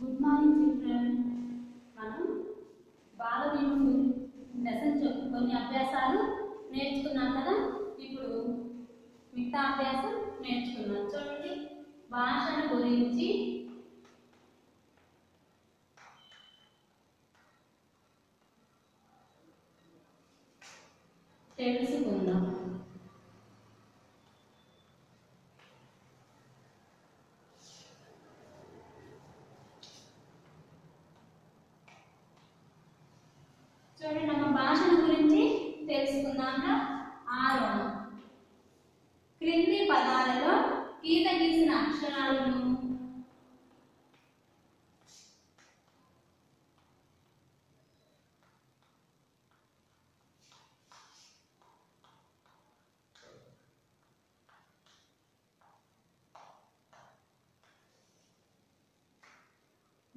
Good morning children మనం బాలభీము lesson కొన్ని అభ్యాసాలు నేర్చుకున్నాం కదా? ఇప్పుడు మిగతా అభ్యాసం నేర్చుకున్నాం చూడండి. భాషను గురించి. తెలుసుకుందాం.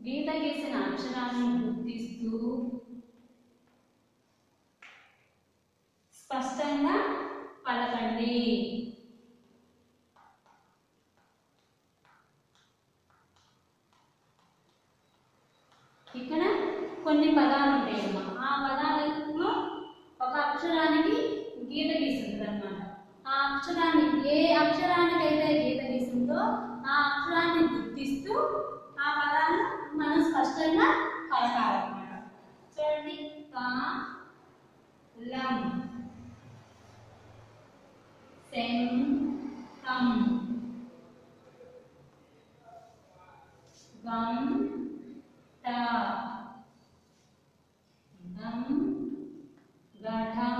గీత గీసిన అక్షరాలను గుర్తిస్తూ స్పష్టంగా పలకండి. ఇక్కడ కొన్ని పదాలు ఉంటాయమ్మా ఆ పదాలలో ఒక అక్షరానికి గీత గీసింది అనమాట ఆ అక్షరానికి ఏ అక్షరానికైతే గీత గీసిందో ఆ అక్షరాన్ని గుర్తిస్తూ మనం స్పష్టంగా పలకాలన్నమాట చూడండి కా లం సెం కం గం ట గం గఢం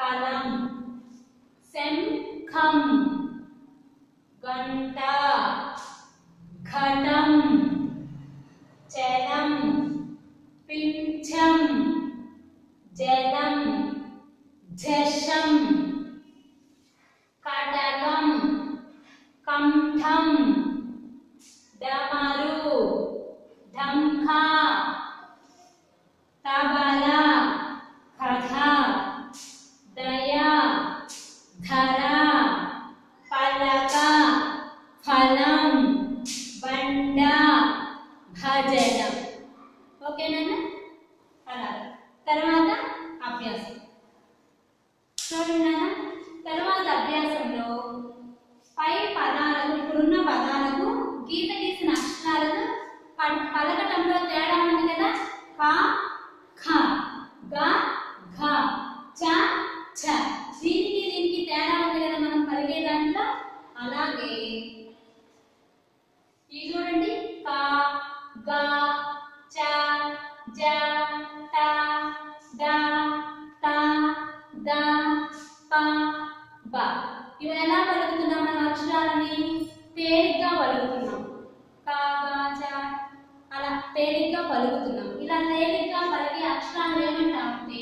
कलम शंखम घंटा। घटम चलम। पिंचम जलम। झषम कटलम कंठम। डमरु। धमखा। तब భజన ఓకేనా అలా తర్వాత అభ్యాసం. చూడండి తర్వాత అభ్యాసంలో పై పదాలకు ఇప్పుడున్న పదాలకు గీత గీసిన అక్షరాలను పలకటంలో తేడా ఉంది కదా? కా ఖా. ఇవి ఎలా పలుకుతున్నాం? మనం అక్షరాలని తేలిగ్గా పలుకుతున్నాం. కాగా అలా తేలిగ్గా పలుకుతున్నాం. ఇలా తేలిగ్గా పలికే అక్షరాలు ఏమంటామంటే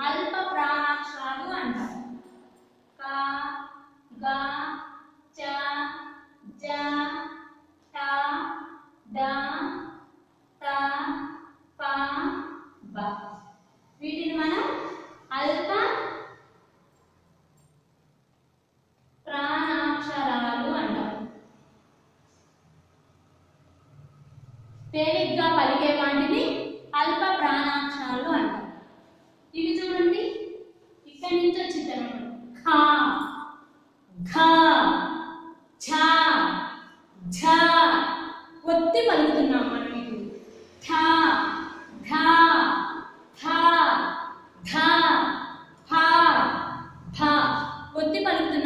అల్ప ప్రాణాక్షరాలు అంటాం. కా గా చ జ ట డా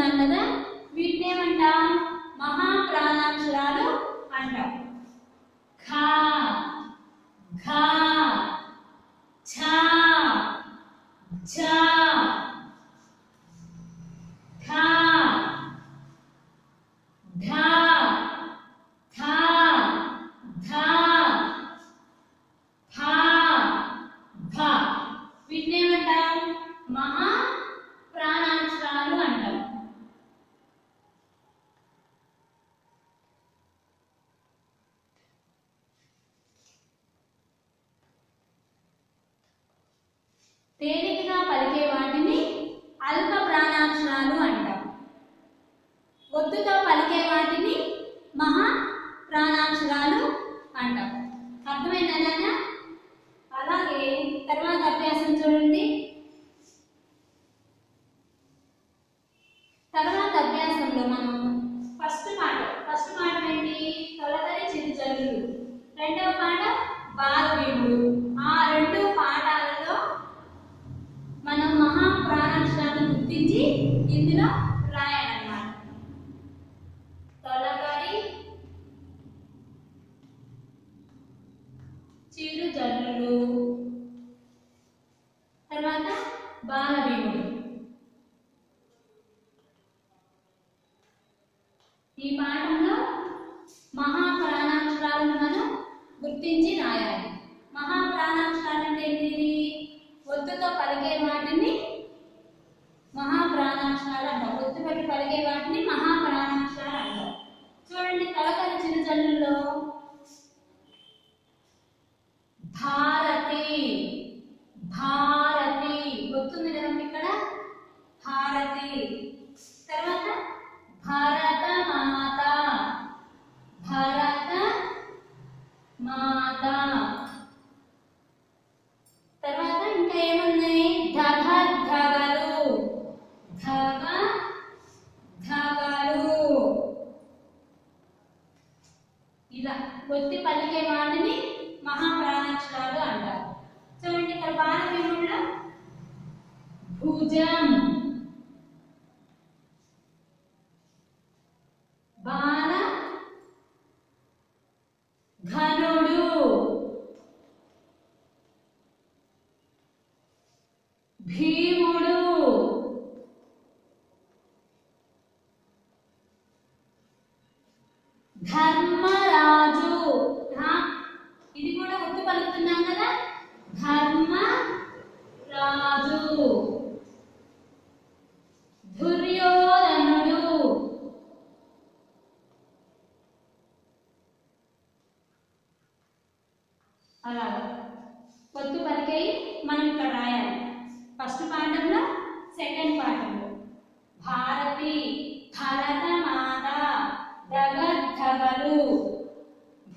ఉన్నారు కదా? వీటిని ఏమంటాం? మహాప్రాణాక్షరాలు అంటాం. ఇది ఇందులో రాయాలన్నమాట. తొలకరి చిరుజల్లులు తర్వాత బాలవీరుడు ఈ పాఠంలో మహాప్రాణాక్షరాలను మనం గుర్తించి రాయాలి. మహాప్రాణాక్షరాలు అంటే ఏంటిది? ఒత్తుతో పలికే వాటిని మహాప్రాణాక్షరాలు అంటాం. గుర్తుపెట్టి పలికే వాటిని మహాప్రాణాక్షరాలు అంటాం. చూడండి భా ఫస్ట్ పాఠంలో సెకండ్ పాఠంలో. భారతి భరత మాత దగద్ధవలు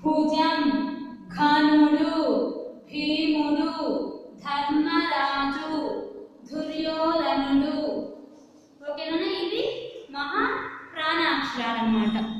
భుజం ఘనుడు భీముడు ధర్మరాజు దుర్యోధనుడు. ఓకేనా ఇది? మహా ప్రాణాక్షరాలు అన్నమాట.